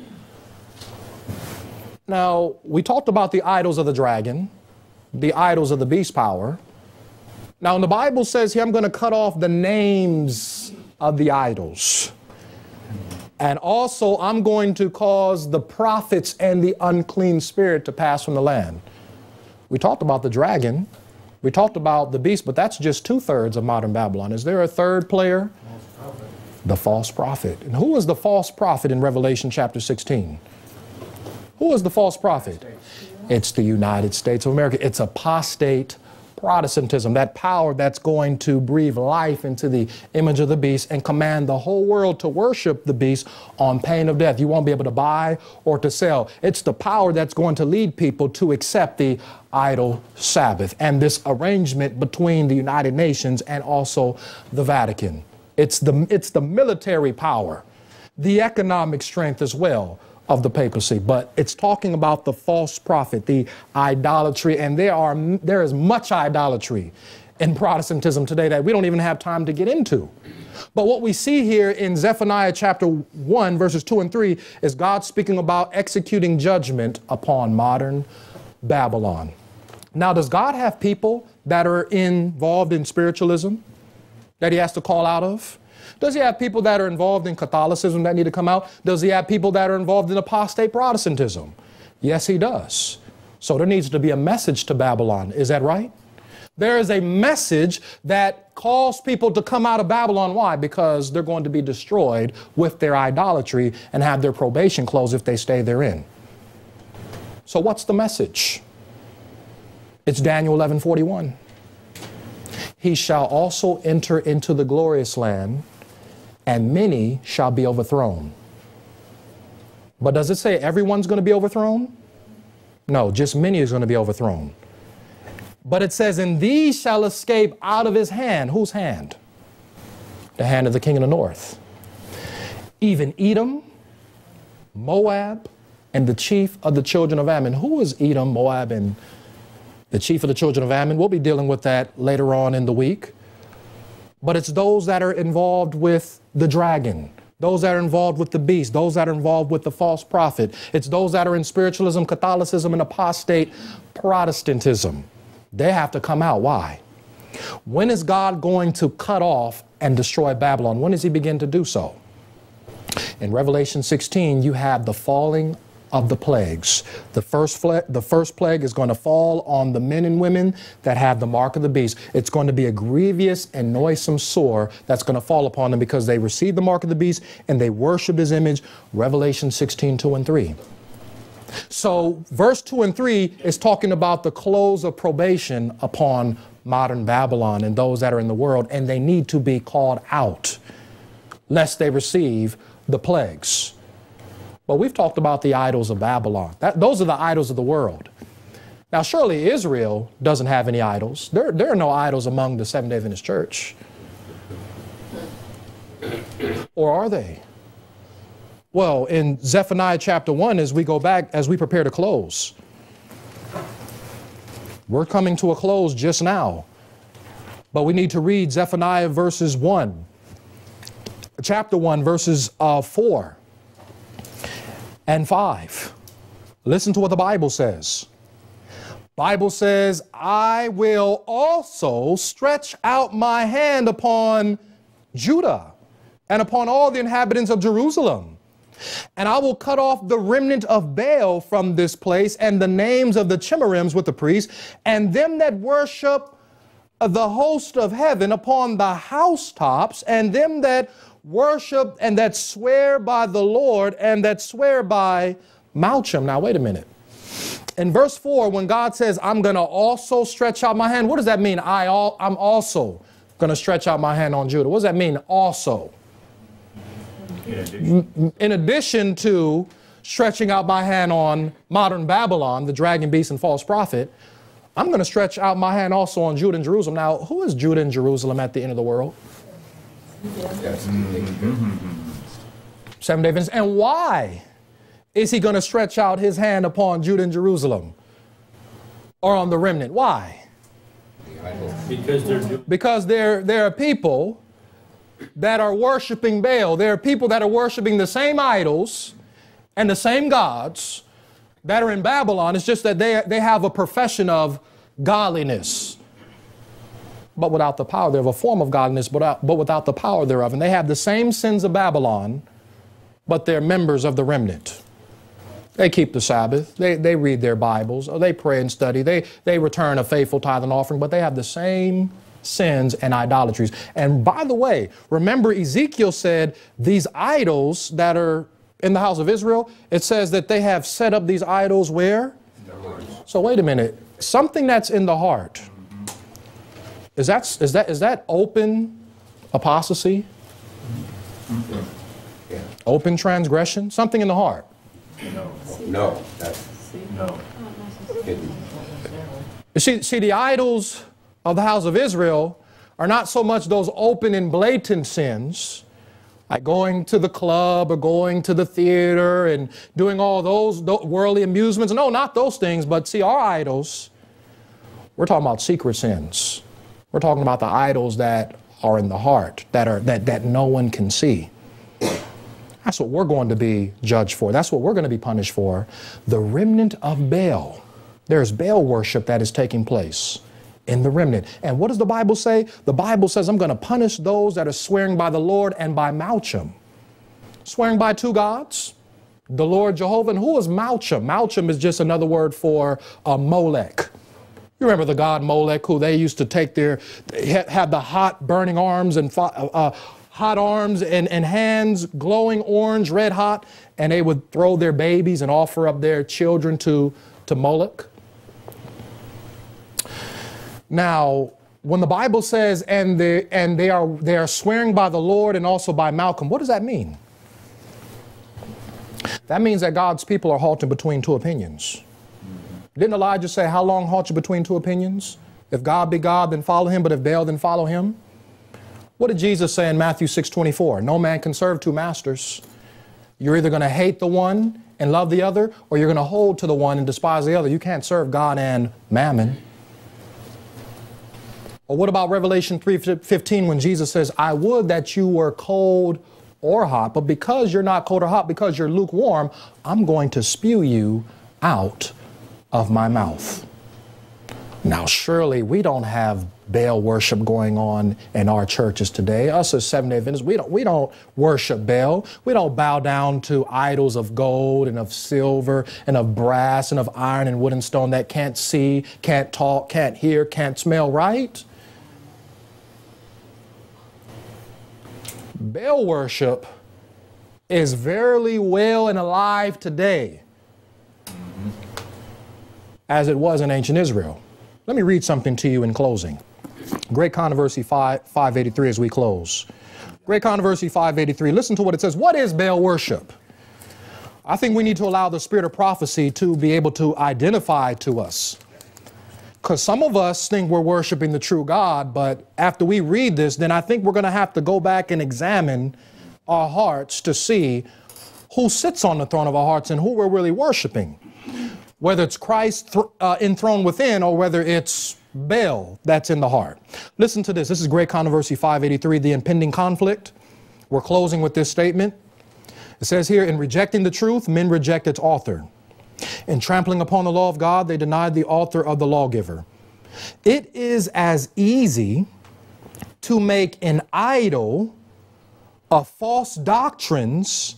Now, we talked about the idols of the dragon, the idols of the beast power. Now, the Bible says here, I'm going to cut off the names of the idols. And also, I'm going to cause the prophets and the unclean spirit to pass from the land. We talked about the dragon. We talked about the beast, but that's just two thirds of modern Babylon. Is there a third player? the false prophet. And who was the false prophet in Revelation chapter 16? Who was the false prophet? It's the United States of America. It's apostate Protestantism, that power that's going to breathe life into the image of the beast and command the whole world to worship the beast on pain of death. You won't be able to buy or to sell. It's the power that's going to lead people to accept the idol Sabbath and this arrangement between the United Nations and also the Vatican. It's the, it's the military power, the economic strength as well of the papacy, but it's talking about the false prophet, the idolatry, and there are there is much idolatry in Protestantism today that we don't even have time to get into. But what we see here in Zephaniah chapter 1, verses 2 and 3, is God speaking about executing judgment upon modern Babylon. Now, does God have people that are involved in spiritualism? that he has to call out of? Does he have people that are involved in Catholicism that need to come out? Does he have people that are involved in apostate Protestantism? Yes, he does. So there needs to be a message to Babylon. Is that right? There is a message that calls people to come out of Babylon. Why? Because they're going to be destroyed with their idolatry and have their probation closed if they stay therein. So what's the message? It's Daniel 11 41 he shall also enter into the glorious land, and many shall be overthrown. But does it say everyone's going to be overthrown? No, just many is going to be overthrown. But it says, and these shall escape out of his hand. Whose hand? The hand of the king of the north. Even Edom, Moab, and the chief of the children of Ammon. Who is Edom, Moab, and the chief of the children of Ammon. We'll be dealing with that later on in the week. But it's those that are involved with the dragon, those that are involved with the beast, those that are involved with the false prophet. It's those that are in spiritualism, Catholicism, and apostate Protestantism. They have to come out. Why? When is God going to cut off and destroy Babylon? When does he begin to do so? In Revelation 16, you have the falling of the plagues. The first, the first plague is going to fall on the men and women that have the mark of the beast. It's going to be a grievous and noisome sore that's going to fall upon them because they received the mark of the beast and they worship his image. Revelation 16, 2 and 3. So, verse 2 and 3 is talking about the close of probation upon modern Babylon and those that are in the world, and they need to be called out lest they receive the plagues. But we've talked about the idols of Babylon. That, those are the idols of the world. Now, surely Israel doesn't have any idols. There, there are no idols among the Seventh day Adventist church. Or are they? Well, in Zephaniah chapter 1, as we go back, as we prepare to close, we're coming to a close just now. But we need to read Zephaniah verses 1, chapter 1, verses uh, 4 and 5. Listen to what the Bible says. Bible says, I will also stretch out my hand upon Judah and upon all the inhabitants of Jerusalem. And I will cut off the remnant of Baal from this place and the names of the Chemarims with the priests and them that worship the host of heaven upon the housetops and them that worship and that swear by the Lord and that swear by Malcham. Now, wait a minute. In verse 4, when God says, I'm going to also stretch out my hand, what does that mean? I all, I'm also going to stretch out my hand on Judah. What does that mean, also? In addition. In addition to stretching out my hand on modern Babylon, the dragon, beast, and false prophet, I'm going to stretch out my hand also on Judah and Jerusalem. Now, who is Judah and Jerusalem at the end of the world? Mm-hmm. Yes. Seven day Adventists. And why is he going to stretch out his hand upon Judah and Jerusalem or on the remnant? Why? Because they're because there there are people that are worshiping Baal. There are people that are worshiping the same idols and the same gods that are in Babylon. It's just that they, they have a profession of godliness but without the power. They have a form of godliness, but, but without the power thereof. And they have the same sins of Babylon but they're members of the remnant. They keep the Sabbath. They, they read their Bibles. They pray and study. They, they return a faithful tithe and offering, but they have the same sins and idolatries. And by the way, remember Ezekiel said these idols that are in the house of Israel, it says that they have set up these idols where? So wait a minute. Something that's in the heart. Is that, is that, is that open apostasy? Open transgression? Something in the heart. No, that's No. You see, see, the idols of the house of Israel are not so much those open and blatant sins, like going to the club or going to the theater and doing all those worldly amusements. No, not those things, but see, our idols, we're talking about secret sins. We're talking about the idols that are in the heart, that, are, that, that no one can see. That's what we're going to be judged for. That's what we're going to be punished for. The remnant of Baal. There's Baal worship that is taking place in the remnant. And what does the Bible say? The Bible says, I'm going to punish those that are swearing by the Lord and by Malcham. Swearing by two gods, the Lord Jehovah. And who is Malcham? Malcham is just another word for uh, Molech. You remember the god Molech, who they used to take their, had the hot burning arms and uh, uh, hot arms and, and hands, glowing orange, red hot, and they would throw their babies and offer up their children to, to Moloch. Now, when the Bible says, and they, and they, are, they are swearing by the Lord and also by Malcham, what does that mean? That means that God's people are halting between two opinions. Didn't Elijah say, How long halt you between two opinions? If God be God, then follow him, but if Baal, then follow him? What did Jesus say in Matthew 6 24? No man can serve two masters. You're either going to hate the one and love the other, or you're going to hold to the one and despise the other. You can't serve God and mammon. Or what about Revelation 3:15 when Jesus says, "I would that you were cold or hot, but because you're not cold or hot, because you're lukewarm, I'm going to spew you out of my mouth." Now, surely we don't have Baal worship going on in our churches today. Us as Seventh day Adventists, we don't, we don't worship Baal. We don't bow down to idols of gold and of silver and of brass and of iron and wood and stone that can't see, can't talk, can't hear, can't smell, right? Baal worship is verily well and alive today as it was in ancient Israel. Let me read something to you in closing. Great Controversy 5, 583 as we close. Great Controversy 583. Listen to what it says. What is Baal worship? I think we need to allow the spirit of prophecy to be able to identify to us. Because some of us think we're worshiping the true God, but after we read this, then I think we're going to have to go back and examine our hearts to see who sits on the throne of our hearts and who we're really worshiping whether it's Christ uh, enthroned within or whether it's Baal that's in the heart. Listen to this. This is Great Controversy 583, the impending conflict. We're closing with this statement. It says here, in rejecting the truth, men reject its author. In trampling upon the law of God, they denied the author of the lawgiver. It is as easy to make an idol of false doctrines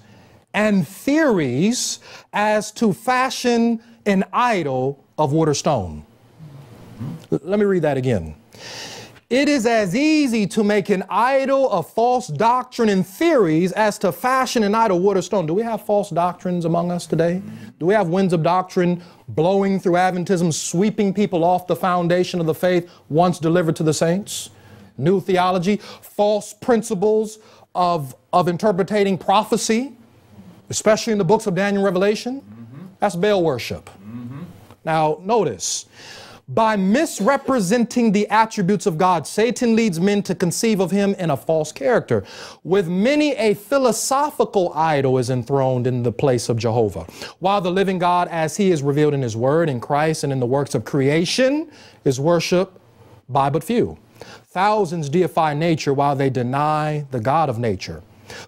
and theories as to fashion an idol of wood or stone. Let me read that again. It is as easy to make an idol of false doctrine and theories as to fashion an idol wood or stone. Do we have false doctrines among us today? Do we have winds of doctrine blowing through Adventism, sweeping people off the foundation of the faith once delivered to the saints? New theology, false principles of, of interpreting prophecy, especially in the books of Daniel and Revelation. That's Baal worship. Now, notice, by misrepresenting the attributes of God, Satan leads men to conceive of him in a false character. With many, a philosophical idol is enthroned in the place of Jehovah, while the living God, as he is revealed in his word, in Christ, and in the works of creation, is worshiped by but few. Thousands deify nature while they deny the God of nature.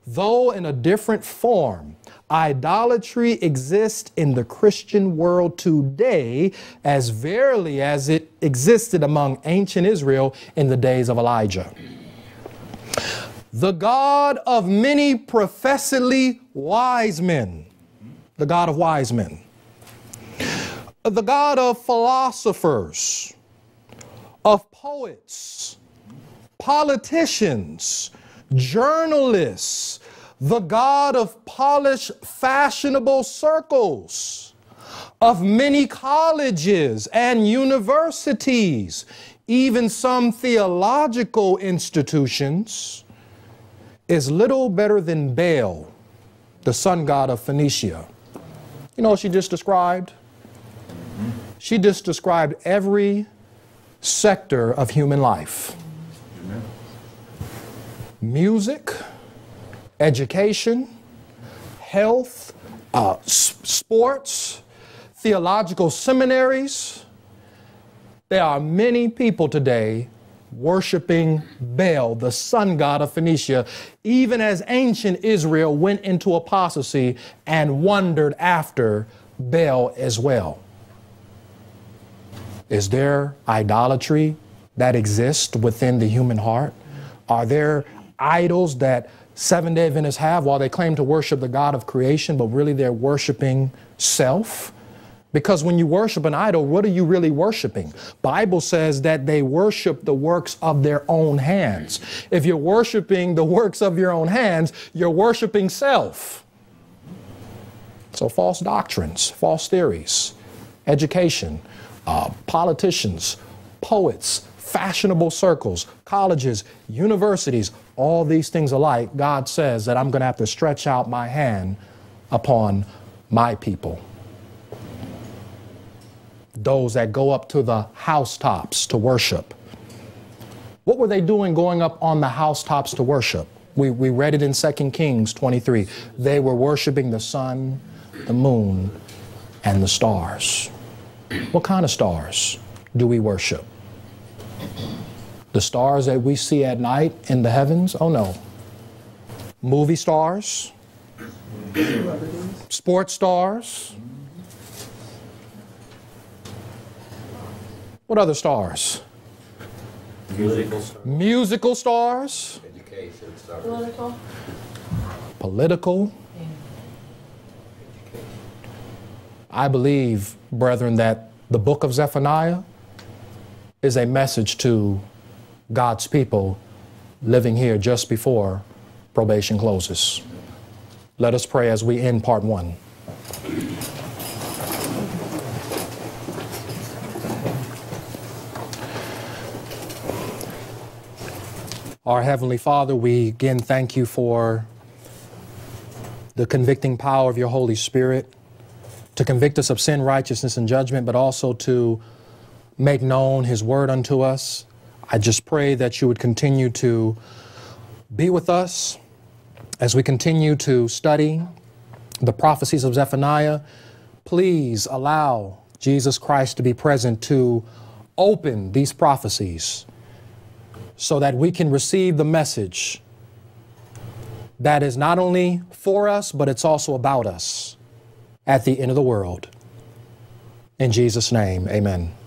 Though in a different form, Idolatry exists in the Christian world today as verily as it existed among ancient Israel in the days of Elijah. the God of many professedly wise men, the God of wise men, the God of philosophers, of poets, politicians, journalists, the God of polished, fashionable circles, of many colleges and universities, even some theological institutions, is little better than Baal, the sun god of Phoenicia. You know what she just described? She just described every sector of human life music, education, health, uh, sports, theological seminaries. There are many people today worshiping Baal, the sun god of Phoenicia, even as ancient Israel went into apostasy and wandered after Baal as well. Is there idolatry that exists within the human heart? Are there idols that Seven day Adventists have while they claim to worship the God of creation, but really they're worshiping self? Because when you worship an idol, what are you really worshiping? Bible says that they worship the works of their own hands. If you're worshiping the works of your own hands, you're worshiping self. So false doctrines, false theories, education, uh, politicians, poets, fashionable circles, colleges, universities, all these things alike, God says that I'm going to have to stretch out my hand upon my people. Those that go up to the housetops to worship. What were they doing going up on the housetops to worship? We, we read it in 2 Kings 23. They were worshiping the sun, the moon, and the stars. What kind of stars do we worship? The stars that we see at night in the heavens? Oh no. Movie stars? Sports stars? What other stars? Musical stuff. Musical stars? Education, stuff. Political. Political? I believe, brethren, that the book of Zephaniah is a message to God's people living here just before probation closes. Let us pray as we end part one. Our Heavenly Father, we again thank you for the convicting power of your Holy Spirit to convict us of sin, righteousness, and judgment, but also to make known His word unto us. I just pray that you would continue to be with us as we continue to study the prophecies of Zephaniah. Please allow Jesus Christ to be present to open these prophecies so that we can receive the message that is not only for us, but it's also about us at the end of the world. In Jesus' name, amen.